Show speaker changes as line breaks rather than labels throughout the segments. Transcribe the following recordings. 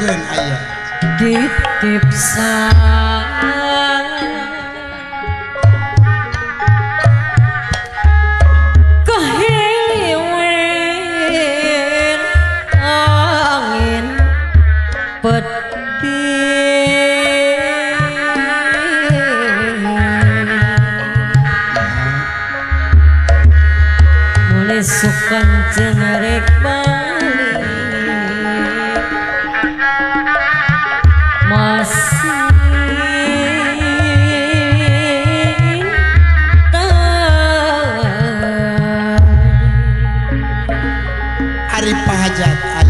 diaken aya
titip sa I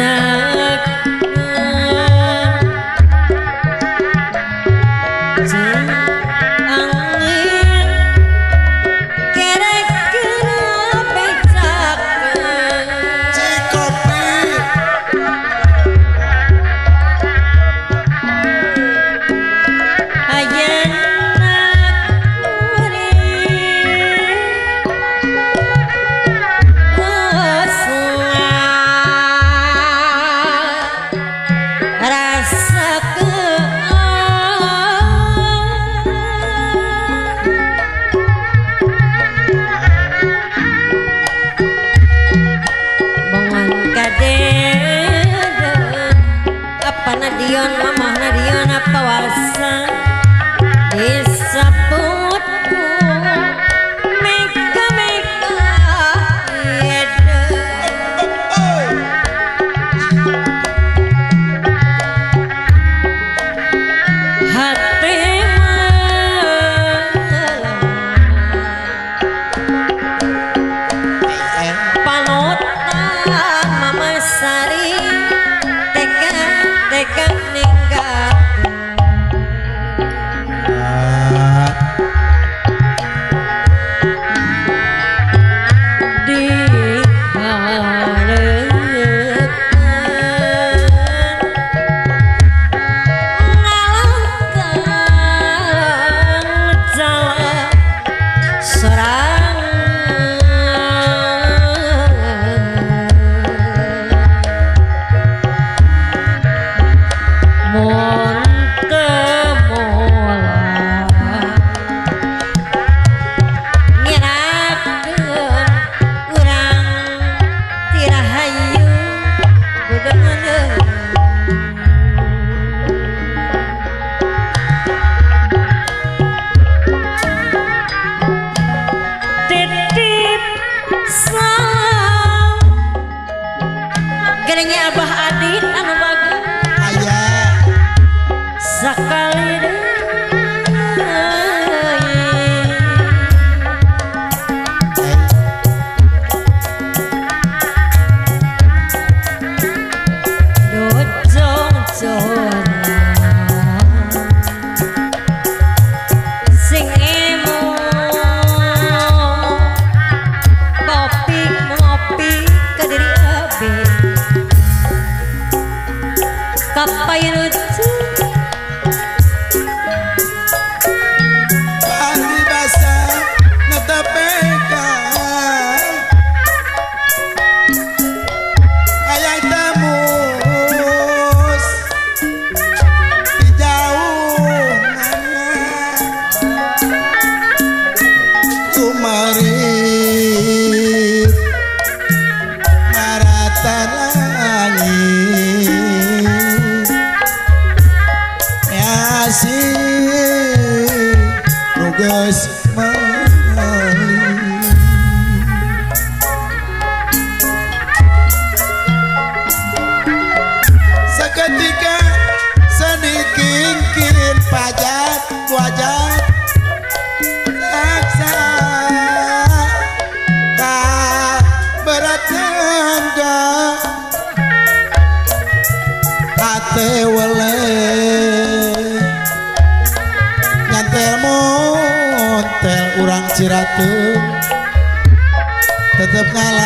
Mah
that tetap kalah.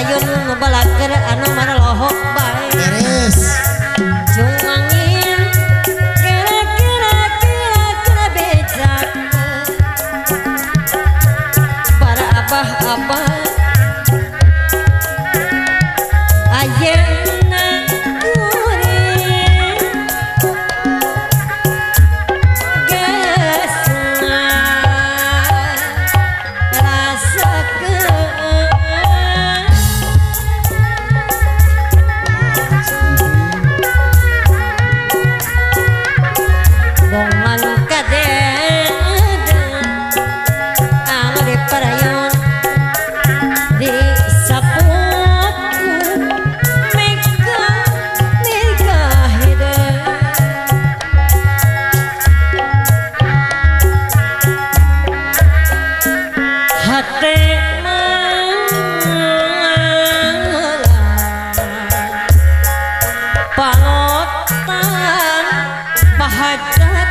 Sayun ngebalaker anu mana lohok bae
Beres
Jung angin Kira-kira kira-kira Para abah-abah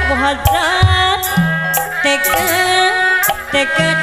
Take Hazrat take Teka